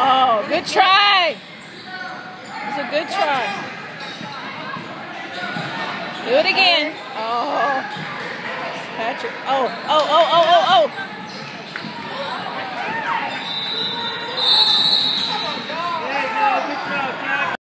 Oh, Good try. It's a good try. Do it again. Oh. Patrick. Oh, oh, oh, oh, oh, oh.